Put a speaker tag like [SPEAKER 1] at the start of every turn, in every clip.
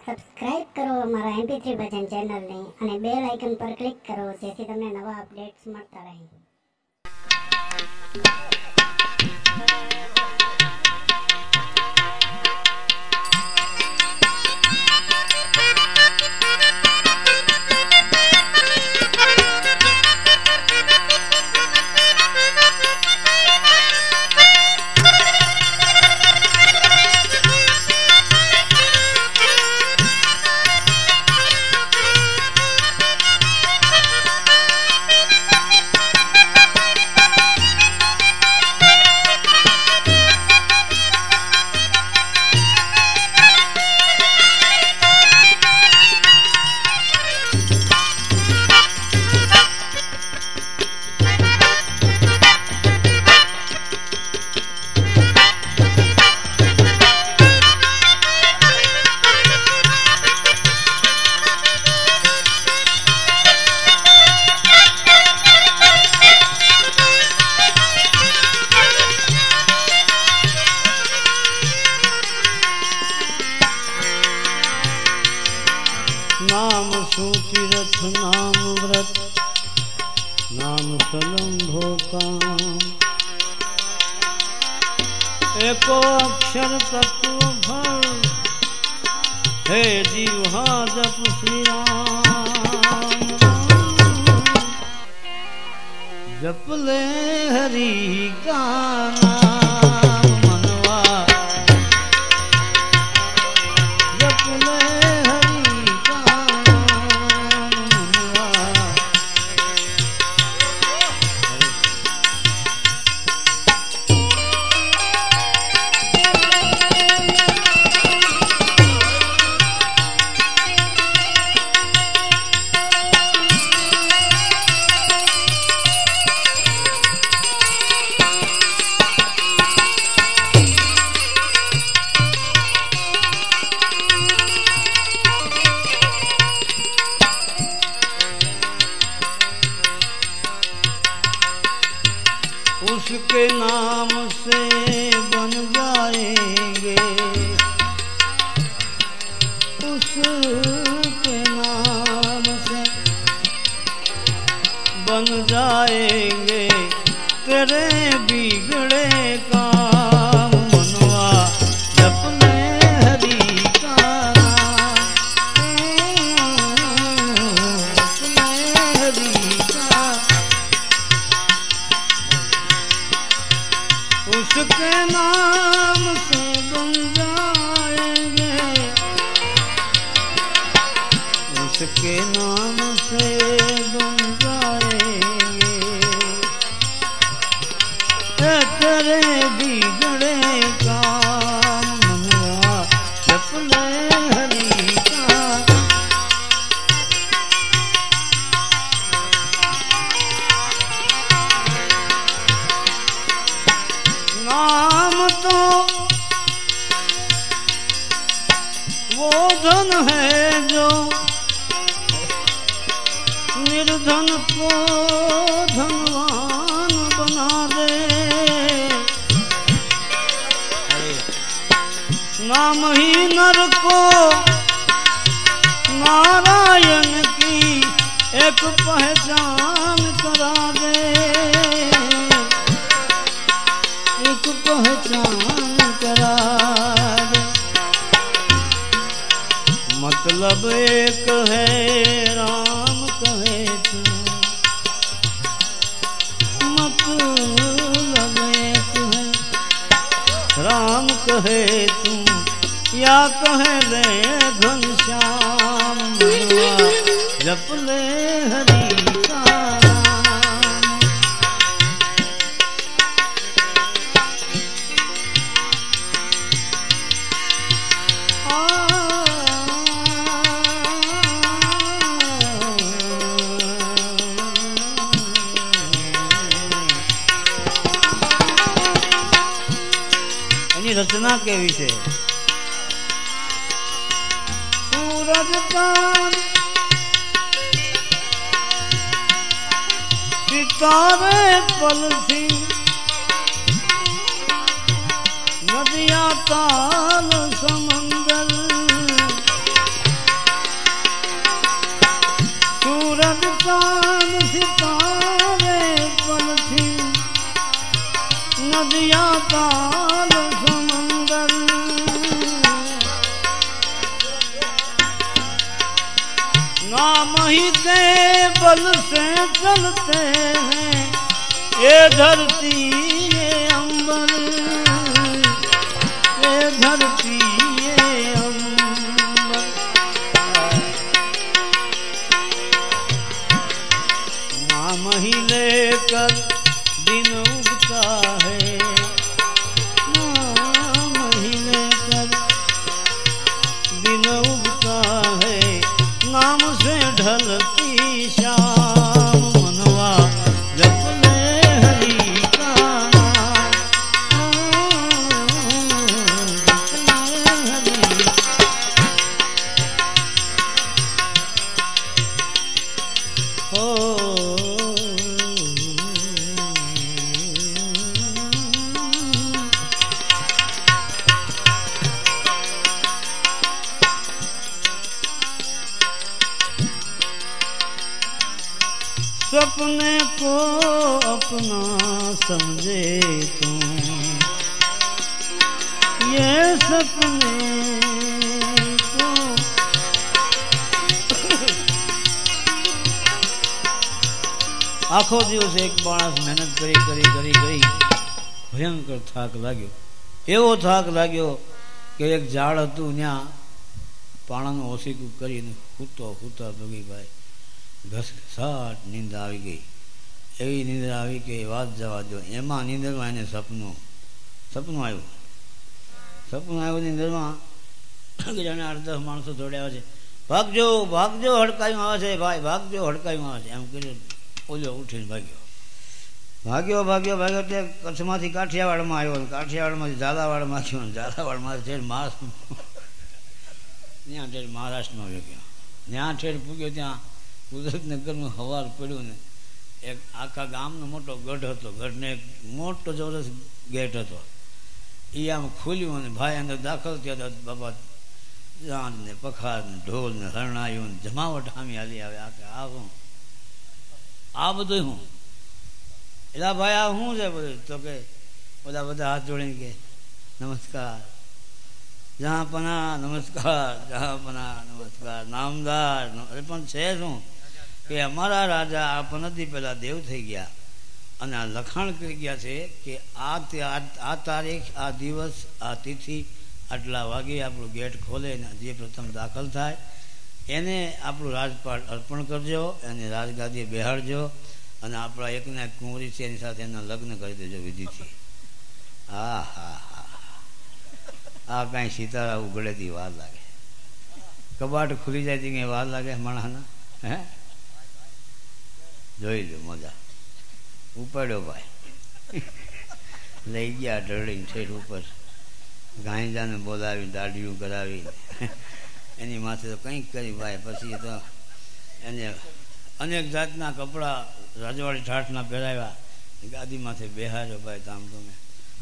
[SPEAKER 1] Subscribe કરો અમારા MP three ભજન ચેનલને અને બેલ આઇકન પર ક્લિક કરો જેથી તમને નવા અપડેટ્સ મળતા રહે.
[SPEAKER 2] सलंभो काम एको अक्षर तत्व भर। हे जीवा जप श्री राम जप ले हरि का नाम से बन जाएँगे। उसके नाम से बन जाएँगे। तेरे है जो निर्धन को धनवान बना दे। नाम ही नर को नारायण की एक पहचान राम कहे तू या कहे ले घनश्याम। जप ले हरि करुणा के विषय। सूरज चाँद सितारे पलसी। नदियाँ ताल समंदर। ही बल से चलते हैं। ये धरती, ये अंबर। ये धरती, ये अंबर। नाम ही लेकर दिन उगता सपने को अपना समझे तुम ये सपने को આખો દિવસ એક માણસ મહેનત કરી કરી કરી કરી ભયંકર થાક લાગ્યો એવો થાક લાગ્યો કે એક ઝાડ હતું ત્યાં પાણાનું ઓસીકું કરીને હૂતો હૂતા ભગીભાઈ ઘસઘસાટ નીંદ આવી ગઈ. એવી નીંદર આવી કે વાત જવા દો એમાં નીંદરમાં એને સપનું સપનું આવ્યું. સપનું આવ્યું નીંદરમાં જાણે આઠ દસ માણસો દોડ્યા છે. ભાગજો ભાગજો, હડકાયું આવે છે, ભાઈ, ભાગજો, હડકાયું આવે છે. એમ કરીને ઓલો ઉઠીને ભાગ્યો. ભાગ્યો ભાગ્યો ભાગ્યો એટલે કચ્છમાંથી કાઠિયાવાડમાં આવ્યો કાઠિયાવાડમાંથી ઝાલાવાડમાં ગયો ઝાલાવાડમાંથી ઠેર મહારાષ્ટ્ર ત્યાં ઠેર મહારાષ્ટ્રમાં ગયો. ત્યાં ઠેર પૂગ્યો ત્યાં. કુદરતનગરમાં હવાર પડ્યું ને એક આખા ગામનો મોટો ગઢ હતો ગઢને એક મોટો ચોરસ ગેટ હતો એ આમ ખુલ્યું અને ભાઈ અંદર દાખલ થયો હતો બાબા જાન ને પખાર ને ઢોલ ને હરણાયું ને જમાવટ આમી હાલી આવે આ કે આ હું આ બધું હું એટલે ભાઈ આ શું છે બધું તો કે બધા બધા હાથ જોડીને કે નમસ્કાર જહાપના નમસ્કાર જહાપના નમસ્કાર નામદાર અરે પણ છે શું કે અમારા રાજા આ પનતી પહેલાં દેવ થઈ ગયા. અને આ લખાણ કરી ગયા છે કે આ આ- તારીખ, આ દિવસ, આ તિથિ આટલા વાગે આપણું ગેટ ખોલે ને જે પ્રથમ દાખલ થાય, એને આપણું રાજપાટ અર્પણ કરજો, એને રાજગાદીએ બેહાડજો અને આપણા એકના એક કુંવરી છે એની સાથે એના લગ્ન કરી દેજો વિધિથી. હા હા હા. આ કાંઈ સિતારા ઉગડેથી વાર લાગે. કબાટ ખુલી જાય છે વાર લાગે માણસના, હે? જોઈ લો મજા ઉપાડ્યો ભાઈ. લઈ ગયા ઢળીને ઠેઠ ઉપર. ગાંજાને બોલાવી દાઢીયું કરાવી એની માથે તો કંઈક કરી ભાઈ, પછી તો એને અનેક જાતના કપડાં રાજવાડી ઠાઠના પહેરાવ્યા. ગાદી માથે બેહાર્યો ભાઈ તામ તમે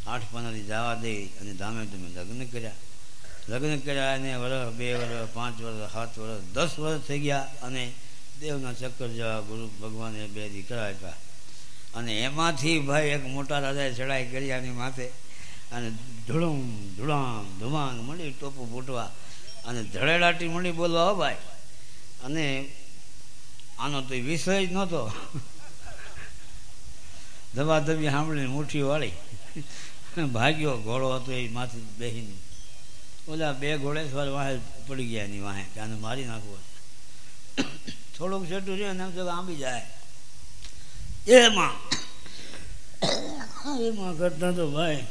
[SPEAKER 2] આઠ પંદરથી જવા દઈ અને ધામે તમે લગ્ન કર્યા. લગ્ન કર્યા અને વર્ષ બે વર્ષ પાંચ વર્ષ સાત વર્ષ દસ વર્ષ થઈ ગયા અને દેવના ચક્કર જેવા ગુરુ ભગવાને બે દીકરા આપ્યા. અને એમાંથી ભાઈ એક મોટા રાજાએ ચડાઈ કરી આની માથે અને ધૂળુમ, ધૂળામ ધુમાંગ મળી ટોપું ફૂટવા. અને ધડેડાટી મળી બોલવા હો ભાઈ. અને આનો તો વિષય જ નહોતો. ધબાધબી સાંભળીને મુઠ્ઠી વાળી. ભાગ્યો, ઘોડો હતો એ માથે બેસીને ઓલા બે ઘોડે સવાર વાહે પડી ગયા એની વાહે આને મારી નાખવો થોડુંક જતું રહ્યું ને એમ કે આંબી જાય. એમાં એમાં કરતા તો ભાઈ,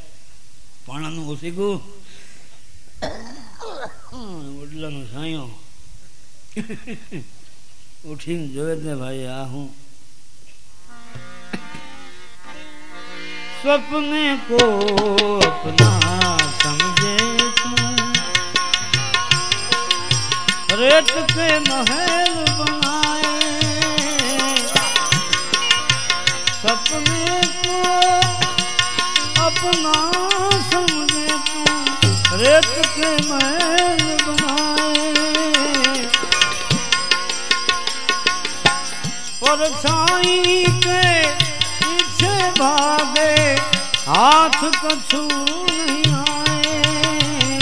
[SPEAKER 2] પાણાનું ઓસીકું ઓટલાનો સાયો. ઉઠીને જોવે ને ભાઈ, આ હું. સપને કો અપના સમજે તું રેત કે મહે परछाई के पीछे भागे हाथ कछु नहीं आए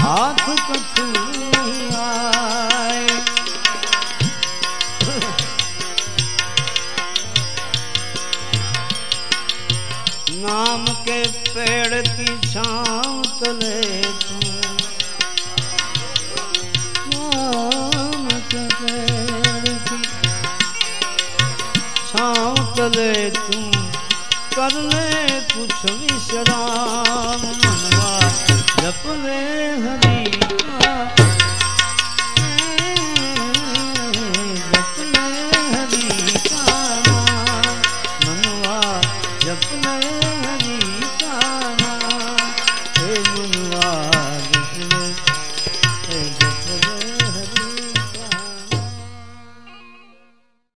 [SPEAKER 2] हाथ कछु नहीं आए। नाम के पेड़ की छाँव तले तू। नाम के पेड़ की छाँव तले तू। कर ले कुछ विश्राम, मनवा जप ले हरी